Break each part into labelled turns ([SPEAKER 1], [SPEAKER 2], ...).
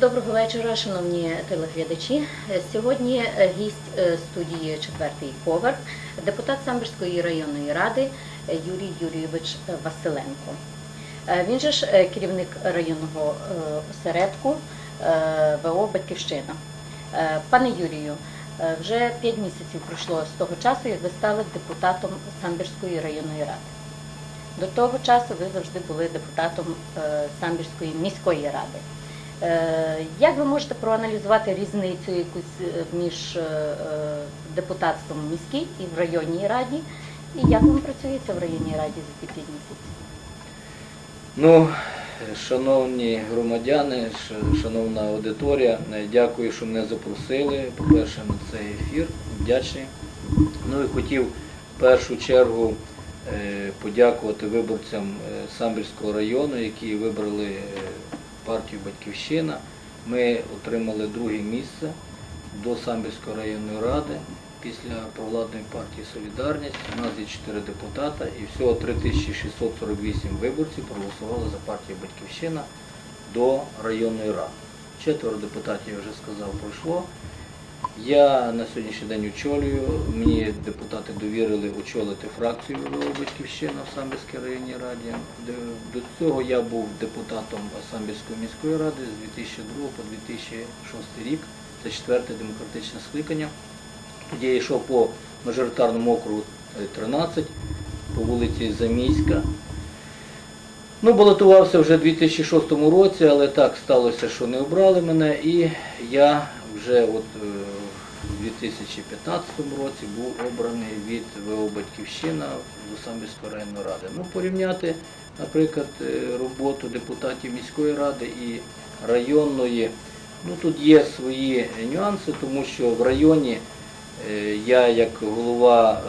[SPEAKER 1] Доброго вечора, шановні телеглядачі. Е, Сьогодні е, гість е, студії четвертий поверх, депутат Самбірської районної ради Юрій Юрійович Василенко. Він же ж керівник районного осередку ВО Батьківщина. Пане Юрію, вже 5 місяців пройшло з того часу, як ви стали депутатом Самбірської районної ради. До того часу ви завжди були депутатом Самбірської міської ради. Е, Як ви можете проаналізувати різницю якусь е, між е, депутатством в міській і в районній раді? І як вам працюється в районній раді за ці п'ять місяців?
[SPEAKER 2] Ну, шановні громадяни, шановна аудиторія, дякую, що мене запросили. По-перше, на цей ефір. Вдячний. Ну і хотів в першу чергу подякувати виборцям Самбірського району, які вибрали партію Батьківщина. Ми отримали друге місце до Самбірської районної ради після провладної партії Солідарність. У нас є 4 депутата і всього 3648 виборців проголосували за партію Батьківщина до районної ради. Четверо депутатів, я вже сказав, пройшло. Я на сьогоднішній день очолюю. Мені депутати довірили очолити фракцію Батьківщина в Самбірській районній раді. До- цього я був депутатом Самбірської міської ради з 2002 по 2006 рік. Це четверте демократичне скликання. Тоді я йшов по мажоритарному округу е, 13, по вулиці Замійська. Ну, балотувався вже в 2006 році, але так сталося, що не обрали мене, і я вже от е, 2015 році був обраний від ВО Батьківщина до Самбірської районної ради. Ну, порівняти, наприклад, е, роботу депутатів міської ради і районної, ну тут є свої нюанси, тому що в районі е, я як голова е,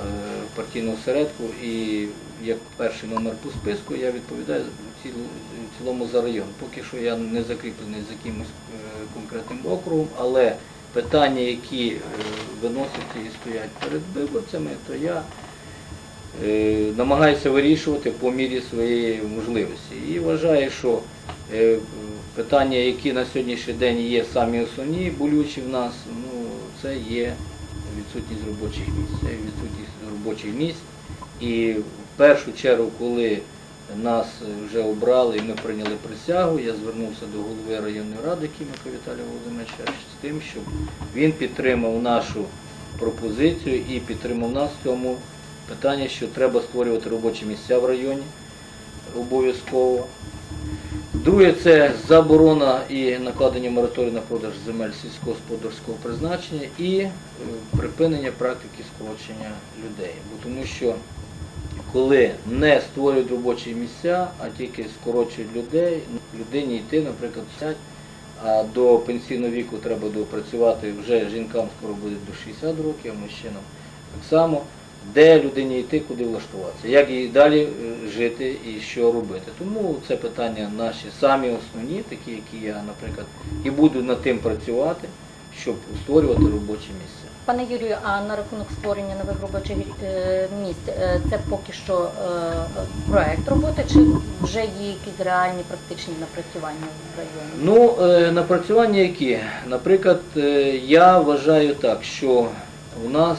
[SPEAKER 2] партійного середку і як перший номер по списку, я відповідаю в цілому за район. Поки що я не закріплений за якимось конкретним округом, але питання, які е, виносяться і стоять перед виборцями, то я е, намагаюся вирішувати по мірі своєї можливості. І вважаю, що е, питання, які на сьогоднішній день є самі основні, болючі в нас, ну, це є відсутність робочих місць. Це відсутність робочих місць. І в першу чергу, коли нас вже обрали і ми прийняли присягу, я звернувся до голови районної ради Кіміка Віталія Володимировича з тим, щоб він підтримав нашу пропозицію і підтримав нас в цьому питанні, що треба створювати робочі місця в районі обов'язково. Друге це заборона і накладення мораторію на продаж земель сільськогосподарського призначення і е, припинення практики скорочення людей. Бо тому що коли не створюють робочі місця, а тільки скорочують людей, людині йти, наприклад, а до пенсійного віку треба допрацювати вже жінкам скоро буде до 60 років, а мужчинам так само. Де людині йти, куди влаштуватися, як їй далі е, жити і що робити. Тому це питання наші самі основні, такі, які я, наприклад, і буду над тим працювати, щоб створювати робочі місця.
[SPEAKER 1] Пане Юрію, а на рахунок створення нових робочих е, місць, е, це поки що е, проект роботи, чи вже є якісь реальні практичні напрацювання в районі?
[SPEAKER 2] Ну, напрацювання які? Наприклад, я вважаю так, що у нас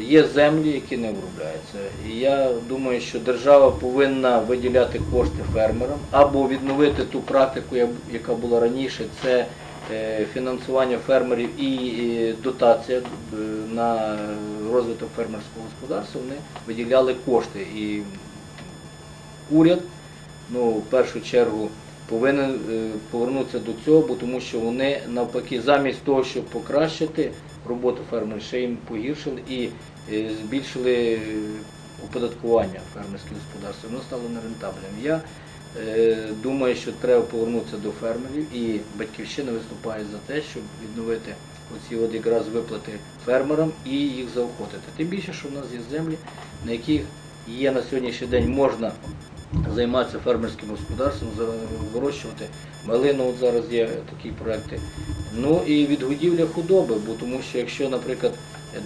[SPEAKER 2] є землі, які не обробляються. І я думаю, що держава повинна виділяти кошти фермерам або відновити ту практику, яка була раніше, це фінансування фермерів і е, дотація е, на розвиток фермерського господарства. Вони виділяли кошти. І уряд ну, в першу чергу повинен е, повернутися до цього, тому що вони навпаки, замість того, щоб покращити роботу фермерів, ще їм погіршили і е, збільшили е, оподаткування фермерських господарств, воно стало нерентабельним. Е, думаю, що треба повернутися до фермерів і батьківщина виступає за те, щоб відновити оці от якраз виплати фермерам і їх заохотити. Тим більше, що в нас є землі, на яких є на сьогоднішній день можна займатися фермерським господарством, вирощувати малину, от зараз є такі проекти. Ну і відгодівля худоби, бо тому що якщо, наприклад,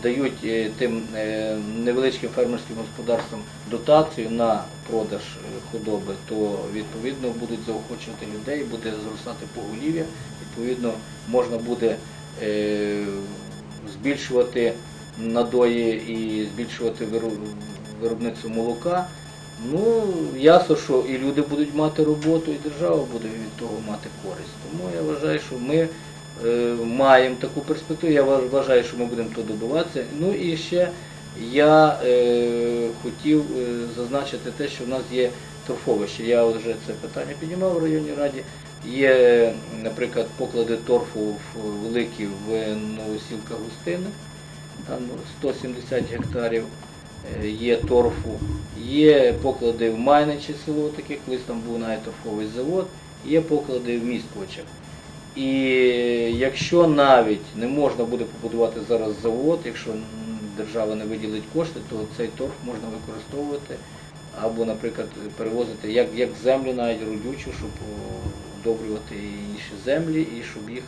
[SPEAKER 2] дають е, тим е, невеличким фермерським господарствам дотацію на продаж е, худоби, то відповідно будуть заохочувати людей, буде зростати поголів'я, відповідно можна буде збільшувати надої і збільшувати виробництво молока. Ну, ясно, що і люди будуть мати роботу, і держава буде від того мати користь. Тому я вважаю, що ми маємо таку перспективу. Я вважаю, що ми будемо то добиватися. Ну і ще я е, хотів е, зазначити те, що в нас є торфовище. Я вже це питання піднімав в районній раді. Є, наприклад, поклади торфу великі в Новосілка Густини, там 170 гектарів е, є торфу. Є поклади в Майничі село, таке, колись там був навіть торфовий завод, є поклади в Міскочах. І якщо навіть не можна буде побудувати зараз завод, якщо держава не виділить кошти, то цей торф можна використовувати або, наприклад, перевозити як, як землю, навіть родючу, щоб о, удобрювати і інші землі, і щоб їх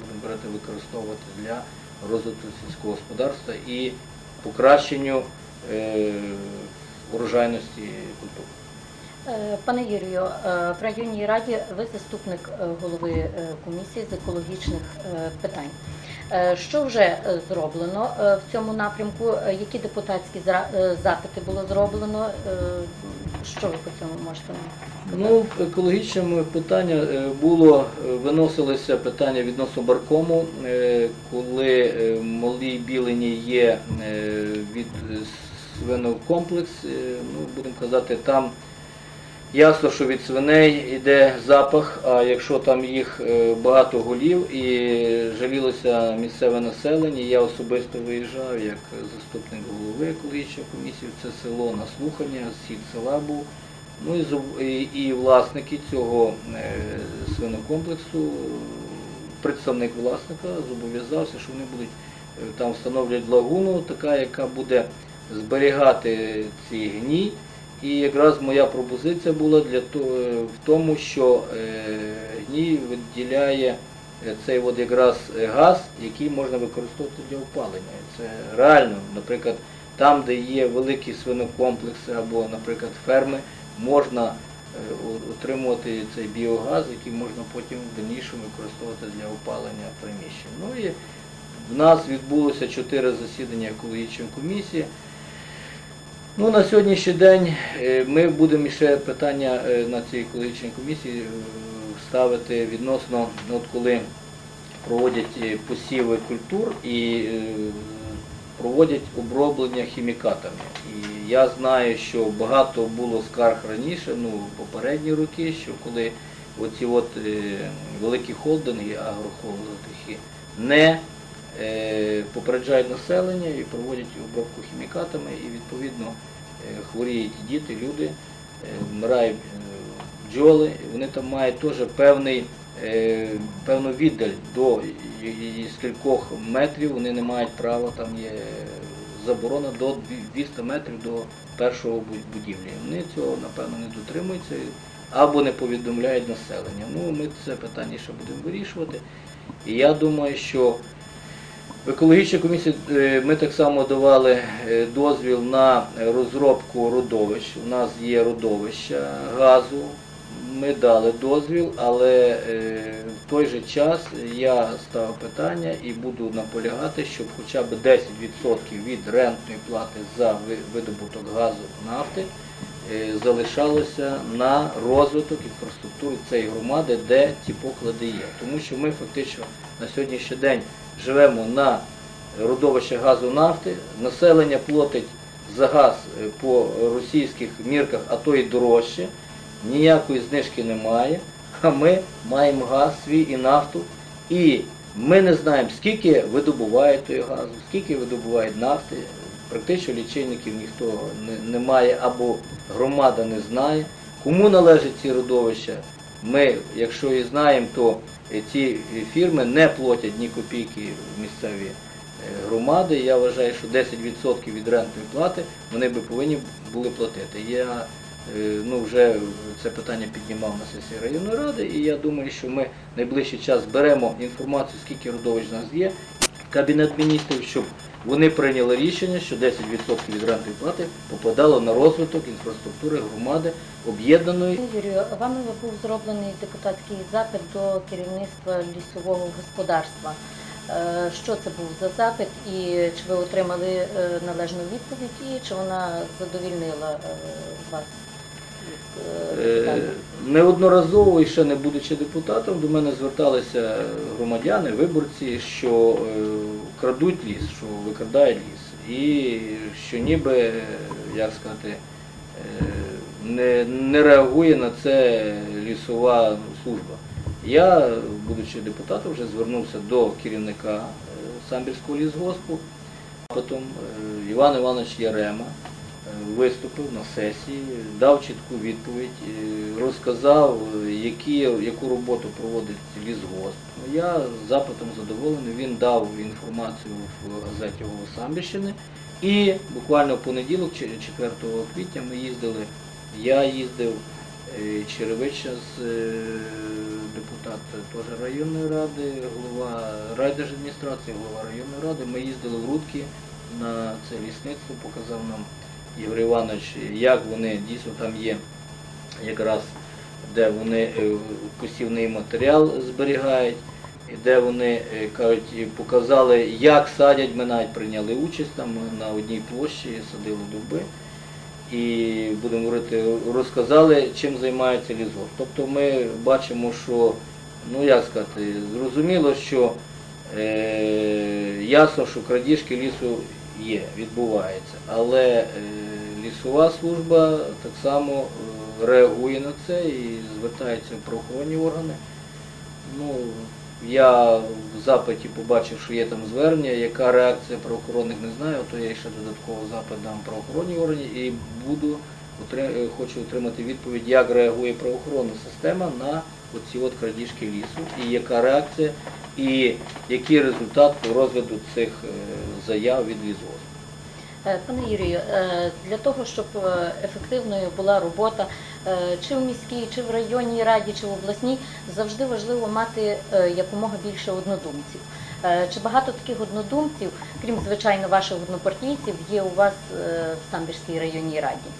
[SPEAKER 2] будемо брати використовувати для розвитку сільського господарства і покращенню е, урожайності культур.
[SPEAKER 1] Е, Пане Юрію, е, в районній раді ви заступник е, голови комісії з екологічних питань. Що вже зроблено в цьому напрямку? Які депутатські запити було зроблено? Що ви по цьому можете сказати?
[SPEAKER 2] Ну, в екологічному питання було, виносилися питання відносно баркому, коли малій білині є від свинокомплекс, ну, будемо казати, там ясно, що від свиней йде запах, а якщо там їх е, багато голів і жалілося місцеве населення, я особисто виїжджав як заступник голови екологічної комісії в це село на слухання, схід села був. Ну і, і, власники цього е, свинокомплексу, представник власника зобов'язався, що вони будуть е, там встановлять лагуну, така, яка буде зберігати ці гній. І якраз моя пропозиція була для того, в тому, що е, гній виділяє е, цей от якраз е, газ, який можна використовувати для опалення. Це реально, наприклад, там, де є великі свинокомплекси або, наприклад, ферми, можна е, отримувати цей біогаз, який можна потім в дальнішому використовувати для опалення приміщень. Ну і в нас відбулося чотири засідання екологічної комісії. Ну, на сьогоднішній день е, ми будемо ще питання е, на цій екологічній комісії е, ставити відносно, от коли проводять посіви культур і проводять оброблення хімікатами. І я знаю, що багато було скарг раніше, ну, попередні роки, що коли оці от великі холдинги, агрохолдинги, не попереджають населення і проводять обробку хімікатами, і відповідно е, хворіють діти, люди, е, вмирають е, бджоли, вони там мають теж певний, е, певну віддаль до скількох метрів, вони не мають права, там є заборона до дві- 200 метрів до першого будівлі. Вони цього, напевно, не дотримуються або не повідомляють населення. Ну, ми це питання ще будемо вирішувати. І я думаю, що в екологічній комісії е, ми так само давали е, дозвіл на розробку родовищ. У нас є родовища газу. Ми дали дозвіл, але е, в той же час я ставив питання і буду наполягати, щоб хоча б 10% від рентної плати за видобуток газу нафти залишалося на розвиток інфраструктури цієї громади, де ці поклади є. Тому що ми фактично на сьогоднішній день живемо на родовище газу нафти, населення платить за газ е, по російських мірках, а то й дорожче, ніякої знижки немає, а ми маємо газ свій і нафту, і ми не знаємо, скільки видобувають той газу, скільки видобувають нафти. Практично лічильників ніхто не, не має або громада не знає. Кому належать ці родовища, ми, якщо і знаємо, то е, ці фірми не платять ні копійки місцеві е, громади. Я вважаю, що 10% від рентної плати вони би повинні були платити. Я е, ну, вже це питання піднімав на сесії районної ради, і я думаю, що ми найближчий час зберемо інформацію, скільки родовищ в нас є, кабінет міністрів, щоб вони прийняли рішення, що 10% від рентної плати попадало на розвиток інфраструктури громади об'єднаної.
[SPEAKER 1] Юрію, вами був зроблений депутатський запит до керівництва лісового господарства. Е, Що це був за запит і чи ви отримали е, належну відповідь і чи вона задовільнила е, вас?
[SPEAKER 2] Неодноразово і ще не будучи депутатом, до мене зверталися громадяни, виборці, що крадуть ліс, що викрадають ліс. І що ніби, як сказати, е, не, не реагує на це лісова служба. Я, будучи депутатом, вже звернувся до керівника е, Самбірського лісгоспу, потім е, Іван Іванович Ярема виступив на сесії, дав чітку відповідь, е, розказав, е, які, яку роботу проводить лісгосп. Я запитом задоволений, він дав інформацію в газеті «Голос Самбірщини. І буквально в понеділок, 4 квітня, ми їздили, я їздив, е, Черевича з депутат теж районної ради, голова райдержадміністрації, голова районної ради. Ми їздили в Рудки на це лісництво, показав нам Ігор Іванович, як вони дійсно там є якраз де вони е, посівний матеріал зберігають, і де вони е, кажуть, показали, як садять. Ми навіть прийняли участь там на одній площі, садили дуби. І будемо говорити, розказали, чим займається лісгосп. Тобто ми бачимо, що, ну як сказати, зрозуміло, що е, ясно, що крадіжки лісу є, відбувається. Але е, лісова служба так само е, реагує на це і звертається в правоохоронні органи. Ну, я в запиті побачив, що є там звернення, яка реакція правоохоронних не знаю, то я ще додатково запит дам правоохоронні органи і буду е, хочу отримати відповідь, як реагує правоохоронна система на оці от крадіжки лісу, і яка реакція, і який результат по розгляду цих е, заяв від лісгоспу.
[SPEAKER 1] Е, Пане Юрію, е, для того, щоб ефективною була робота чи в міській, чи в районній раді, чи в обласній, завжди важливо мати якомога більше однодумців. Чи багато таких однодумців, крім звичайно ваших однопартійців, є у вас в Самбірській районній раді,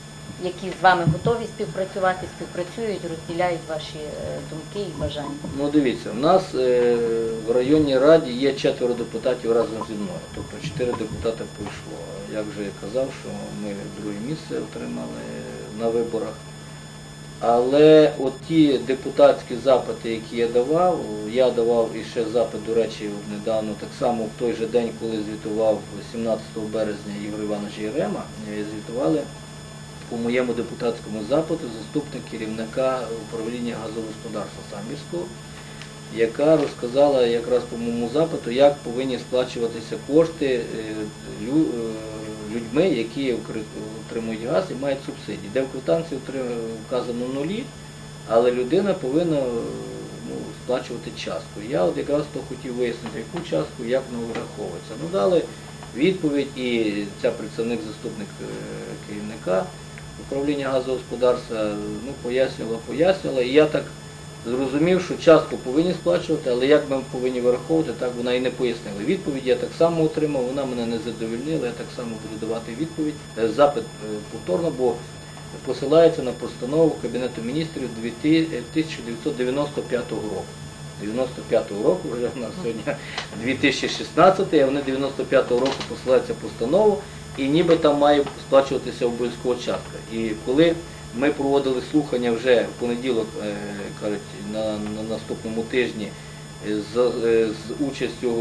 [SPEAKER 1] які з вами готові співпрацювати, співпрацюють, розділяють ваші е, думки і бажання?
[SPEAKER 2] Ну дивіться, в нас е, в районній раді є четверо депутатів разом зі мною. Тобто чотири депутати пройшло. Я вже казав, що ми друге місце отримали на виборах. Але от ті депутатські запити, які я давав, я давав і ще запит, до речі, недавно, так само в той же день, коли звітував 17 березня Ігор Іванович Єрема, е, звітували по моєму депутатському запиту заступник керівника управління газогосподарства Самбірського, яка розказала якраз по моєму запиту, як повинні сплачуватися кошти е, е, людьми, які отримують газ і мають субсидії, де в квитанції вказано нулі, але людина повинна ну, сплачувати частку. Я от якраз то хотів вияснити, яку частку, як вона враховується. Ну, дали відповідь і ця представник, заступник е, керівника управління газогосподарства ну, пояснювала, пояснювала. І я так зрозумів, що частку повинні сплачувати, але як ми повинні враховувати, так вона і не пояснила. Відповідь я так само отримав, вона мене не задовольнила, я так само буду давати відповідь. Е, Запит е, повторно, бо посилається на постанову Кабінету міністрів 1995 року. 95-го року, вже в нас сьогодні 2016, а вони 95-го року посилаються постанову, і ніби там має сплачуватися обов'язкова частка. І коли ми проводили слухання вже в понеділок, е, кажуть, на, на наступному тижні е, з, е, з участю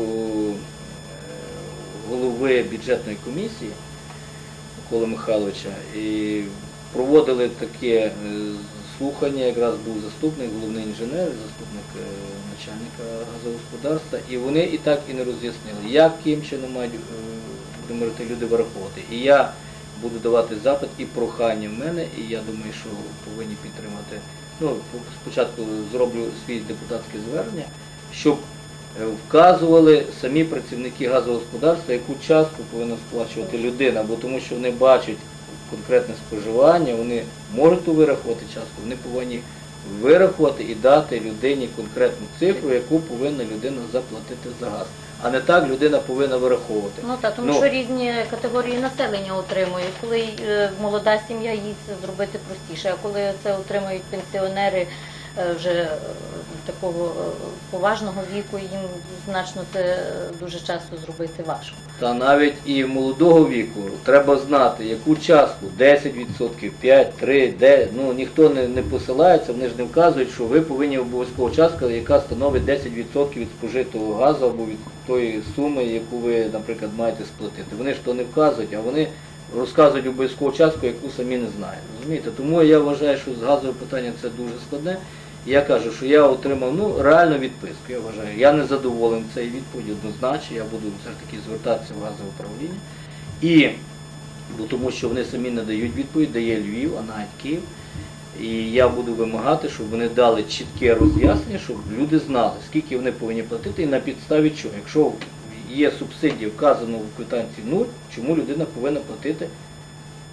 [SPEAKER 2] голови бюджетної комісії Миколи Михайловича, і проводили таке слухання, якраз був заступник, головний інженер, заступник начальника газогосподарства, і вони і так і не роз'яснили, яким чином мають будемо говорити, люди враховувати. І я буду давати запит і прохання в мене, і я думаю, що повинні підтримати. Ну, спочатку зроблю свій депутатське звернення, щоб е, вказували самі працівники газогосподарства, яку частку повинна сплачувати людина, бо тому що вони бачать конкретне споживання, вони можуть вирахувати частку, вони повинні вирахувати і дати людині конкретну цифру, яку повинна людина заплатити за газ. А не так людина повинна вираховувати.
[SPEAKER 1] Ну так, тому
[SPEAKER 2] Ну.
[SPEAKER 1] що різні категорії населення отримують. Коли е, молода сім'я їй це зробити простіше, а коли це отримують пенсіонери вже е, такого е, поважного віку, їм значно це е, дуже часто зробити важко.
[SPEAKER 2] Та навіть і молодого віку треба знати, яку частку 10%, 5, 3, де ну ніхто не, не посилається, вони ж не вказують, що ви повинні обов'язково частка, яка становить 10% від спожитого газу або від тої суми, яку ви, наприклад, маєте сплатити. Вони ж то не вказують, а вони розказують обов'язкову частку, яку самі не знають. Розумієте? Тому я вважаю, що з газовим питанням це дуже складне. Я кажу, що я отримав ну, реальну відписку, я вважаю. Я не задоволений цією відповіддю однозначно, я буду все ж таки звертатися в газове управління. І, бо тому що вони самі не дають відповідь, дає Львів, а навіть Київ. І я буду вимагати, щоб вони дали чітке роз'яснення, щоб люди знали, скільки вони повинні платити і на підставі чого. Якщо є субсидія, вказано в квитанції нуль, чому людина повинна платити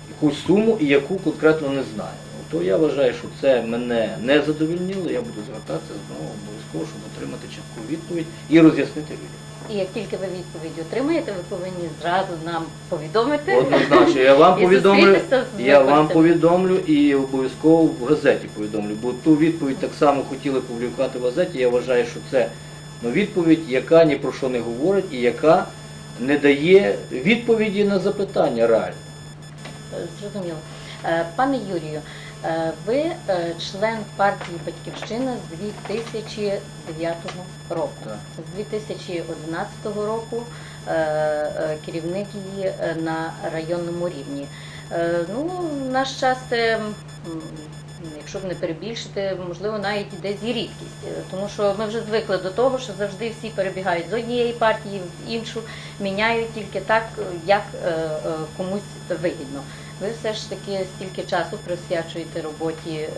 [SPEAKER 2] якусь суму і яку конкретно не знає. То я вважаю, що це мене не задовольнило, я буду звертатися знову обов'язково, щоб отримати чітку відповідь і роз'яснити людям.
[SPEAKER 1] І як тільки ви відповідь отримаєте, ви повинні зразу нам повідомити.
[SPEAKER 2] Однозначно, я вам
[SPEAKER 1] І
[SPEAKER 2] повідомлю,
[SPEAKER 1] зустрітися з
[SPEAKER 2] я вам повідомлю і обов'язково в газеті повідомлю, бо ту відповідь так само хотіли публікувати в газеті. Я вважаю, що це ну, відповідь, яка ні про що не говорить і яка не дає відповіді на запитання реально.
[SPEAKER 1] Е, Зрозуміло. Е, Пане Юрію, ви е, член партії Батьківщина з 2009 року.
[SPEAKER 2] Так.
[SPEAKER 1] З 2011 року е, е, керівник її е, на районному рівні. Е, Ну, в наш час якщо б не перебільшити, можливо, навіть десь і рідкість. Е, Тому що ми вже звикли до того, що завжди всі перебігають з однієї партії в іншу, міняють тільки так, як е, е, комусь вигідно. Ви все ж таки стільки часу присвячуєте роботі е,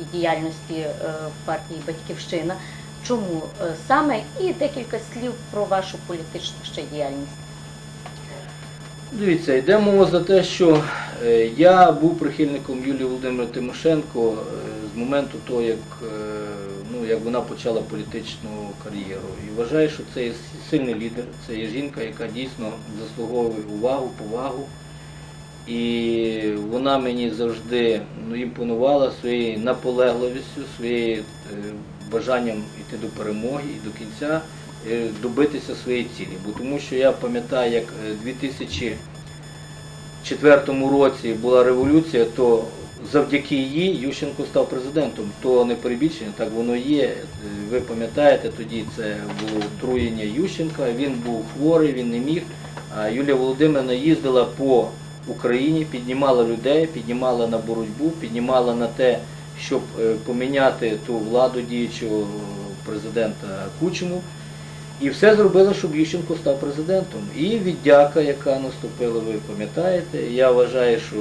[SPEAKER 1] і діяльності е, партії Батьківщина. Чому е, саме і декілька слів про вашу політичну ще діяльність?
[SPEAKER 2] Дивіться, йде мова за те, що я був прихильником Юлії Володимира Тимошенко з моменту того, як, ну, як вона почала політичну кар'єру. І вважаю, що це є сильний лідер, це є жінка, яка дійсно заслуговує увагу, повагу. І вона мені завжди ну, імпонувала своєю наполегливістю, своєю е, бажанням йти до перемоги і до кінця е, добитися своєї цілі. Бо тому що я пам'ятаю, як е, в 2004 році була революція, то завдяки їй Ющенко став президентом. То не перебільшення, так воно є. Ви пам'ятаєте, тоді це було отруєння Ющенка, він був хворий, він не міг. А Юлія Володимирівна їздила по Україні, піднімала людей, піднімала на боротьбу, піднімала на те, щоб е, поміняти ту владу діючого президента Кучму. І все зробили, щоб Ющенко став президентом. І віддяка, яка наступила, ви пам'ятаєте, я вважаю, що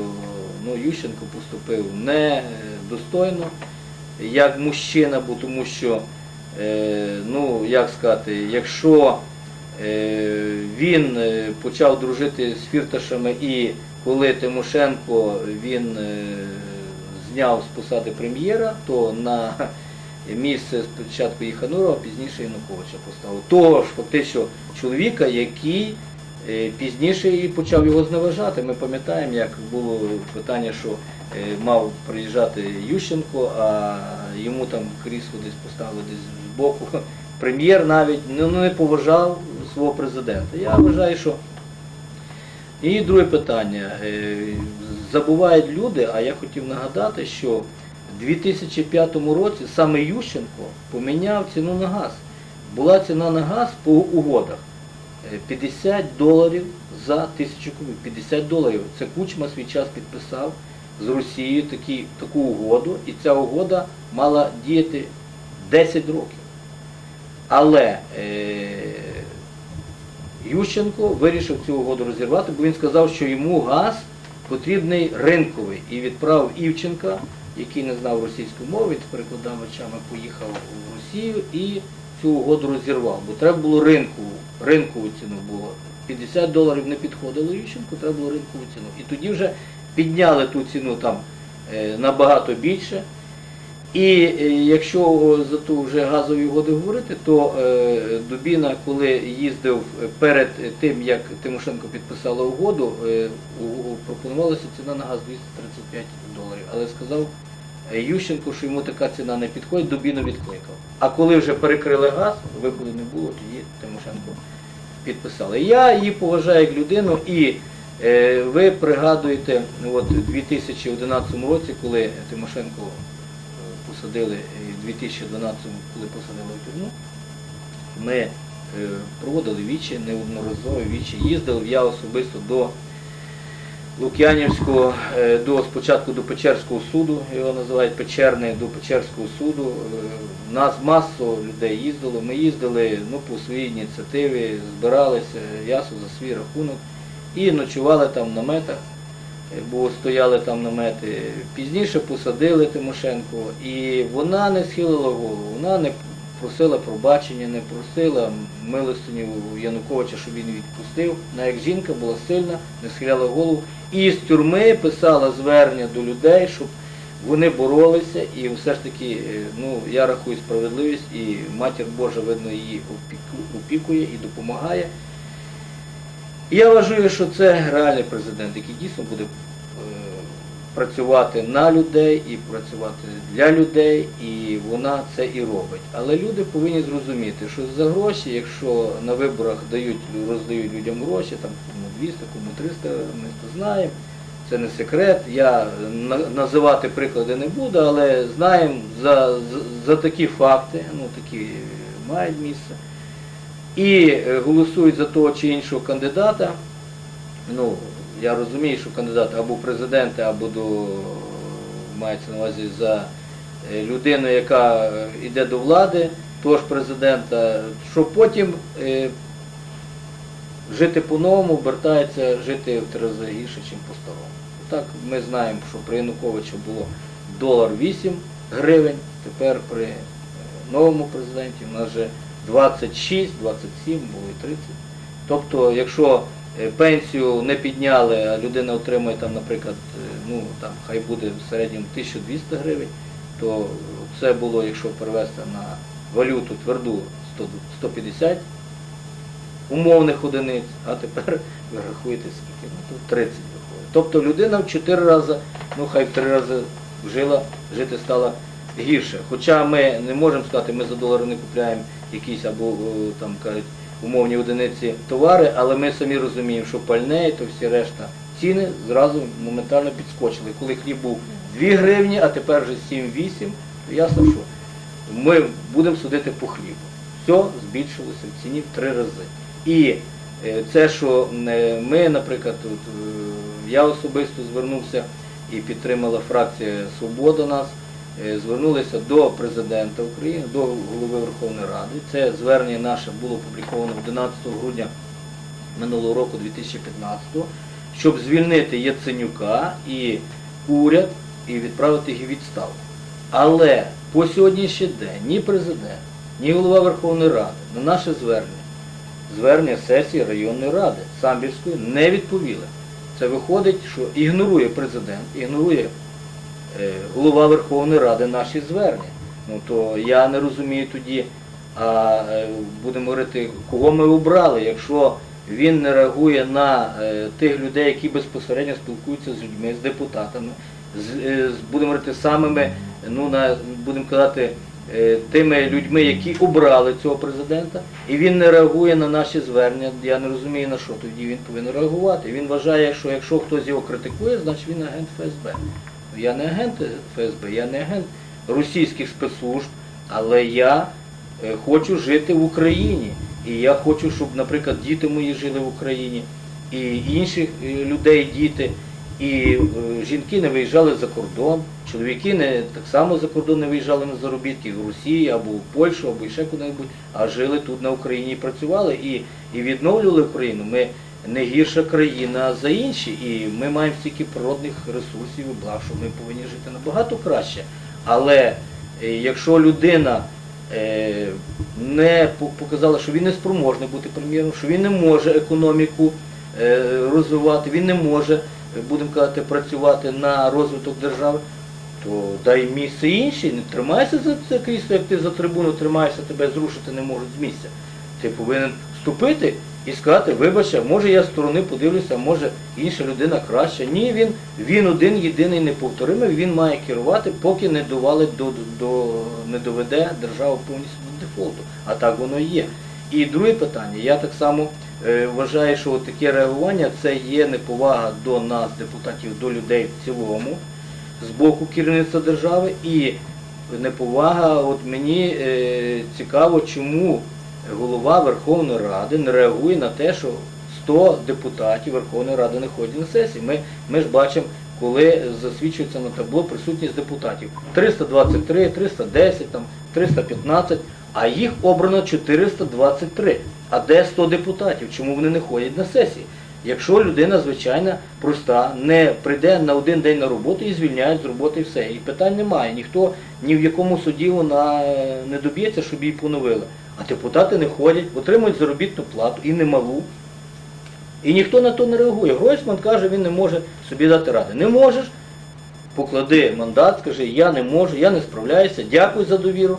[SPEAKER 2] ну, Ющенко поступив недостойно, як мужчина, бо тому що, е, ну, як сказати, якщо е, він е, почав дружити з фірташами і коли Тимошенко він е, зняв з посади прем'єра, то на місце спочатку Їханурова, а пізніше Януковича поставив. Того ж фактично чоловіка, який е, пізніше і почав його зневажати. Ми пам'ятаємо, як було питання, що е, мав приїжджати Ющенко, а йому там крісло десь поставили десь збоку. Прем'єр навіть ну, не поважав свого президента. Я вважаю, що і друге питання. Е, Забувають люди, а я хотів нагадати, що в 2005 році саме Ющенко поміняв ціну на газ. Була ціна на газ по угодах е, 50 доларів за тисячу кубів. 50 доларів. Це Кучма свій час підписав з Росією такі, таку угоду, і ця угода мала діяти 10 років. Але е, Ющенко вирішив цю угоду розірвати, бо він сказав, що йому газ потрібний ринковий. І відправив Івченка, який не знав російської мови, з перекладачами поїхав в Росію і цю угоду розірвав. Бо треба було ринкову, ринкову ціну було. 50 доларів не підходило Ющенку, треба було ринкову ціну. І тоді вже підняли ту ціну там е, набагато більше. І е, якщо за ту вже газові угоди говорити, то е, Дубіна, коли їздив перед тим, як Тимошенко підписала угоду, е, пропонувалася ціна на газ 235 доларів. Але сказав е, Ющенко, що йому така ціна не підходить, Дубіну відкликав. А коли вже перекрили газ, виходу не було, тоді Тимошенко підписали. Я її поважаю як людину і е, ви пригадуєте, от у 2011 році, коли Тимошенко е, посадили, е, в 2012 коли посадили в тюрму, ми е, проводили вічі, неодноразові вічі, їздив я особисто до Лук'янівського, е, до спочатку до Печерського суду, його називають Печерний, до Печерського суду. Нас масово людей їздило. Ми їздили ну, по своїй ініціативі, збиралися ясно за свій рахунок і ночували там в наметах, бо стояли там намети. Пізніше посадили Тимошенко, і вона не схилила голову, вона не просила пробачення, не просила милостиню Януковича, щоб він відпустив. Вона як жінка була сильна, не схиляла голову. І з тюрми писала звернення до людей, щоб вони боролися, і все ж таки, е, ну я рахую справедливість, і матір Божа, видно, її опікує і допомагає. Я вважаю, що це реальний президент, який дійсно буде е, працювати на людей і працювати для людей, і вона це і робить. Але люди повинні зрозуміти, що за гроші, якщо на виборах дають, роздають людям гроші, там кому 200, кому 300, ми це знаємо. Це не секрет. Я називати приклади не буду, але знаємо за, за, за такі факти, ну такі мають місце. І е, голосують за того чи іншого кандидата. Ну, я розумію, що кандидат або в президенти, або до мається на увазі за е, людину, яка е, йде до влади, того президента, щоб потім е, жити по-новому, обертається жити в три рази гірше, ніж по-старому. Так ми знаємо, що при Януковича було долар 8 гривень, тепер при новому президенті у нас вже 26, 27, було і 30. Тобто, якщо е, пенсію не підняли, а людина отримує там, наприклад, е, ну там хай буде в середньому 1200 гривень, то це було, якщо перевести на валюту тверду 150 умовних одиниць, а тепер ви рахуєте скільки, ну то 30 виходить. Тобто людина в 4 рази, ну хай в 3 рази жила, жити стала гірше. Хоча ми не можемо сказати, ми за долари не купляємо якісь або там кажуть умовні одиниці товари, але ми самі розуміємо, що пальне і то всі решта ціни зразу моментально підскочили. Коли хліб був 2 гривні, а тепер вже 7-8, то ясно, що ми будемо судити по хлібу. Все збільшилося в ціні в три рази. І е, це, що е, ми, наприклад, тут, е, я особисто звернувся і підтримала фракція Свобода нас, е, звернулися до президента України, до голови Верховної Ради. Це звернення наше було опубліковано 11 грудня минулого року, 2015 щоб звільнити Яценюка і уряд і відправити їх у відставку. Але по сьогоднішній день ні президент, ні голова Верховної Ради на наше звернення, звернення сесії районної ради Самбірської не відповіли. Це виходить, що ігнорує президент, ігнорує е, голова Верховної Ради наші звернення. Ну то я не розумію тоді, а е, будемо говорити, кого ми обрали, якщо він не реагує на е, тих людей, які безпосередньо спілкуються з людьми, з депутатами, з, е, будемо говорити, самими, ну на будемо казати, е, тими людьми, які обрали цього президента, і він не реагує на наші звернення. Я не розумію на що тоді він повинен реагувати. Він вважає, що якщо хтось його критикує, значить він агент ФСБ. Я не агент ФСБ, я не агент російських спецслужб, але я е, хочу жити в Україні. І я хочу, щоб, наприклад, діти мої жили в Україні, і інших е, людей діти, і е, жінки не виїжджали за кордон, чоловіки не так само за кордон не виїжджали на заробітки в Росії або в Польщу, або ще куди-небудь, а жили тут на Україні і працювали і, і відновлювали Україну. Ми не гірша країна за інші, і ми маємо стільки природних ресурсів і благ, що ми повинні жити набагато краще. Але е, якщо людина е, не показала, що він не спроможний бути прем'єром, що він не може економіку е, розвивати, він не може, будемо казати, працювати на розвиток держави, то дай місце іншій, не тримайся за це крісло, як ти за трибуну тримаєшся, тебе зрушити не можуть з місця. Ти повинен вступити і сказати, вибач, а може я з сторони подивлюся, може інша людина краща. Ні, він, він один єдиний неповторимий, він має керувати, поки не довалить до, до, не доведе державу повністю до дефолту. А так воно і є. І друге питання, я так само е, вважаю, що таке реагування це є неповага до нас, депутатів, до людей в цілому, з боку керівництва держави і неповага, от мені е, цікаво, чому голова Верховної Ради не реагує на те, що 100 депутатів Верховної Ради не ходять на сесії. Ми, ми ж бачимо, коли засвідчується на табло присутність депутатів. 323, 310, там, 315, а їх обрано 423. А де 100 депутатів? Чому вони не ходять на сесії? Якщо людина, звичайна, проста, не прийде на один день на роботу і звільняють з роботи і все. І питань немає. Ніхто ні в якому суді вона е, не доб'ється, щоб її поновили. А депутати не ходять, отримують заробітну плату і немалу. І ніхто на то не реагує. Гройсман каже, він не може собі дати ради. Не можеш, поклади мандат, скажи, я не можу, я не справляюся, дякую за довіру.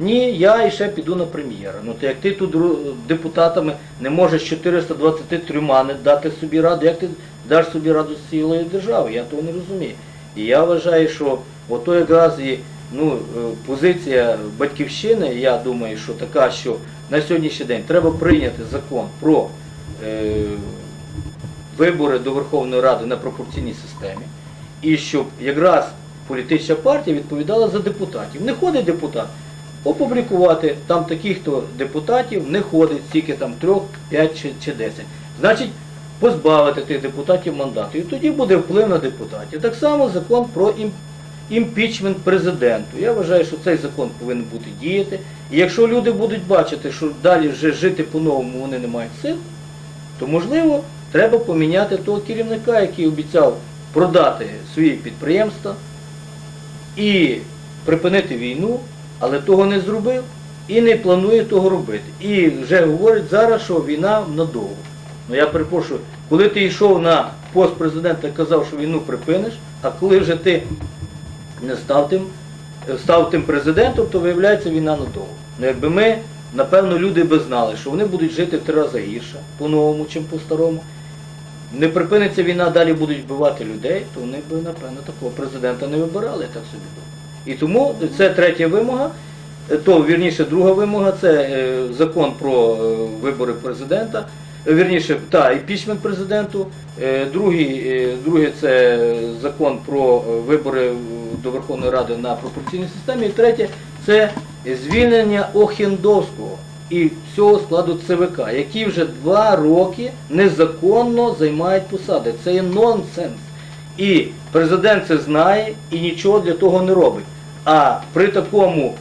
[SPEAKER 2] Ні, я і ще піду на прем'єра. Ну то як ти тут ру- депутатами не можеш 423 не дати собі раду, як ти даш собі раду з цілої держави? Я того не розумію. І я вважаю, що ото якраз і ну, е, позиція батьківщини, я думаю, що така, що на сьогоднішній день треба прийняти закон про е, вибори до Верховної Ради на пропорційній системі, і щоб якраз політична партія відповідала за депутатів. Не ходить депутат, опублікувати там таких-то депутатів не ходить, стільки там трьох, п'ять чи, десять. Значить, позбавити тих депутатів мандату. І тоді буде вплив на депутатів. Так само закон про ім, імпічмент президенту. Я вважаю, що цей закон повинен бути діяти. І якщо люди будуть бачити, що далі вже жити по-новому вони не мають сил, то можливо треба поміняти того керівника, який обіцяв продати свої підприємства і припинити війну, але того не зробив і не планує того робити. І вже говорить зараз, що війна надовго. Ну я перепрошую, коли ти йшов на пост президента і казав, що війну припиниш, а коли вже ти не став тим, став тим президентом, то виявляється війна надовго. Ну якби ми, напевно, люди би знали, що вони будуть жити в три рази гірше, по-новому, чим по-старому. Не припиниться війна, далі будуть вбивати людей, то вони б, напевно, такого президента не вибирали, я так собі думаю. І тому це третя вимога, то вірніше друга вимога це е, закон про е, вибори президента, вірніше, та імпічмент президенту. Е, Другий, е, друге це закон про е, вибори до Верховної Ради на пропорційній системі. І третє це звільнення Охендовського і всього складу ЦВК, які вже два роки незаконно займають посади. Це є нонсенс. І президент це знає і нічого для того не робить. А при такому,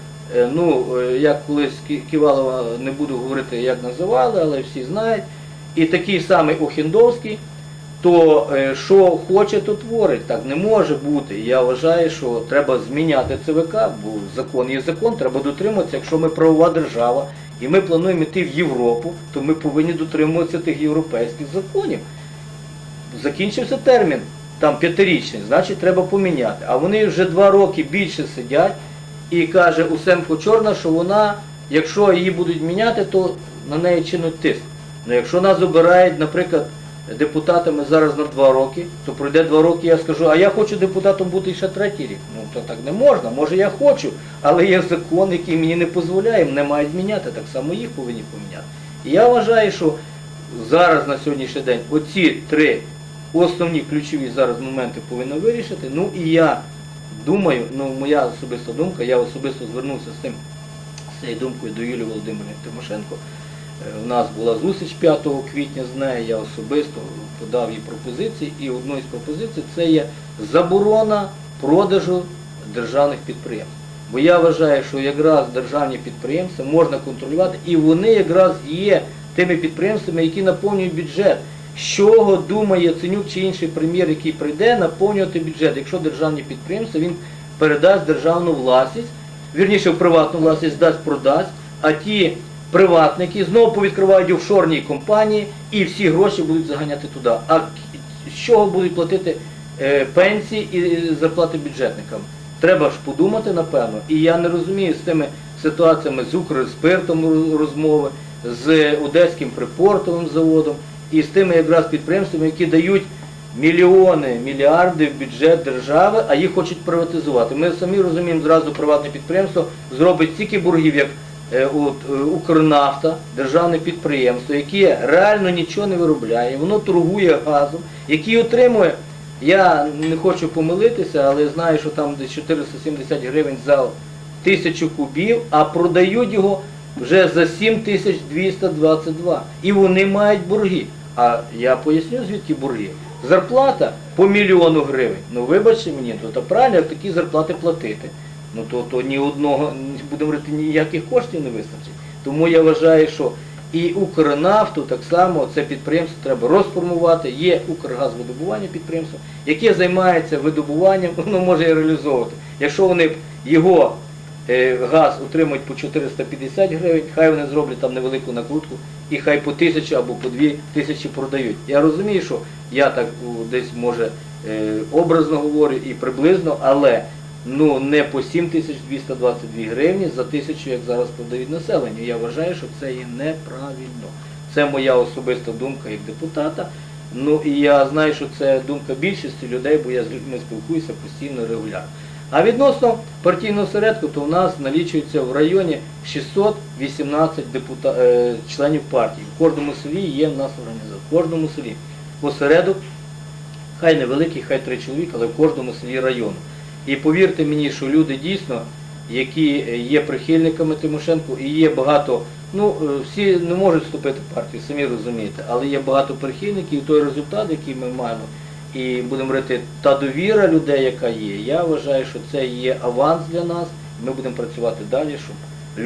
[SPEAKER 2] ну, як колись Ківалова, не буду говорити, як називали, але всі знають, і такий самий Охендовський, то е, що хоче, то творить. Так не може бути. Я вважаю, що треба зміняти ЦВК, бо закон є закон, треба дотримуватися. Якщо ми правова держава і ми плануємо йти в Європу, то ми повинні дотримуватися тих європейських законів. Закінчився термін, там п'ятирічний, значить треба поміняти. А вони вже два роки більше сидять і каже Усемко Чорна, що вона, якщо її будуть міняти, то на неї чинуть тиск. Ну якщо нас обирають, наприклад, депутатами зараз на два роки, то пройде два роки, я скажу, а я хочу депутатом бути ще третій рік. Ну то так не можна. Може я хочу, але є закон, який мені не дозволяє, мене мають міняти, так само їх повинні поміняти. І я вважаю, що зараз на сьогоднішній день оці три основні ключові зараз моменти повинні вирішити. Ну і я думаю, ну моя особиста думка, я особисто звернувся з цим з цією думкою до Юлії Володимирівни Тимошенко. У нас була зустріч 5 квітня з нею, я особисто подав їй пропозиції, і одною з пропозицій це є заборона продажу державних підприємств. Бо я вважаю, що якраз державні підприємства можна контролювати, і вони якраз є тими підприємствами, які наповнюють бюджет. З чого думає Яценюк чи інший прем'єр, який прийде, наповнювати бюджет. Якщо державні підприємства, він передасть державну власність, вірніше в приватну власність дасть, продасть, а ті приватники знову повідкривають офшорні компанії і всі гроші будуть заганяти туди. А з чого будуть платити е, пенсії і зарплати бюджетникам? Треба ж подумати, напевно. І я не розумію з тими ситуаціями з Укрспиртом роз- розмови, з Одеським припортовим заводом і з тими якраз підприємствами, які дають мільйони, мільярди в бюджет держави, а їх хочуть приватизувати. Ми самі розуміємо, зразу приватне підприємство зробить стільки боргів, як Укрнафта, державне підприємство, яке реально нічого не виробляє, воно торгує газом, який отримує, я не хочу помилитися, але знаю, що там десь 470 гривень за тисячу кубів, а продають його вже за 7222. І вони мають борги. А я поясню, звідки борги. Зарплата по мільйону гривень. Ну вибачте мені, то, то правильно, як такі зарплати платити. Ну то, то ні одного, будемо говорити, ніяких коштів не вистачить. Тому я вважаю, що і Укрнафту так само це підприємство треба розформувати. Є Укргазвидобування підприємство, яке займається видобуванням, воно може і реалізовувати. Якщо вони його е, газ отримують по 450 гривень, хай вони зроблять там невелику накрутку і хай по тисячі або по дві тисячі продають. Я розумію, що я так десь може е, образно говорю і приблизно, але ну не по 7222 гривні за тисячу, як зараз продають населенню. Я вважаю, що це є неправильно. Це моя особиста думка як депутата. Ну і я знаю, що це думка більшості людей, бо я з людьми спілкуюся постійно регулярно. А відносно партійного середку, то в нас налічується в районі 618 депута... е, членів партії. В кожному селі є в нас організація. В кожному селі осередок, хай невеликий, хай три чоловіка, але в кожному селі району. І повірте мені, що люди дійсно, які є прихильниками Тимошенко, і є багато, ну е, всі не можуть вступити в партію, самі розумієте, але є багато прихильників, і той результат, який ми маємо, і будемо говорити, та довіра людей, яка є, я вважаю, що це є аванс для нас. Ми будемо працювати далі, щоб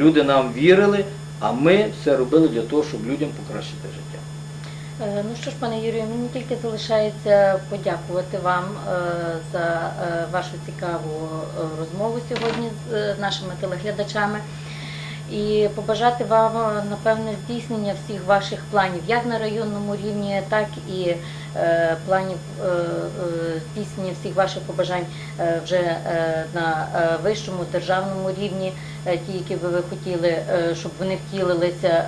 [SPEAKER 2] люди нам вірили, а ми все робили для того, щоб людям покращити життя.
[SPEAKER 1] Е, Ну що ж, пане Юрію, мені тільки залишається подякувати вам е, за е, вашу цікаву розмову сьогодні з нашими телеглядачами і побажати вам, напевне, здійснення всіх ваших планів, як на районному рівні, так і планів здійснення всіх ваших побажань вже на вищому державному рівні, ті, які би ви хотіли, щоб вони втілилися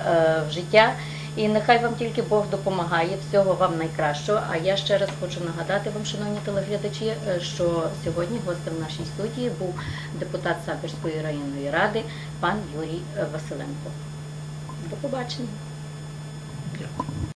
[SPEAKER 1] в життя. І нехай вам тільки Бог допомагає, всього вам найкращого. А я ще раз хочу нагадати вам, шановні телеглядачі, е, що сьогодні гостем в нашій студії був депутат Самбірської районної ради пан Юрій Василенко. До побачення.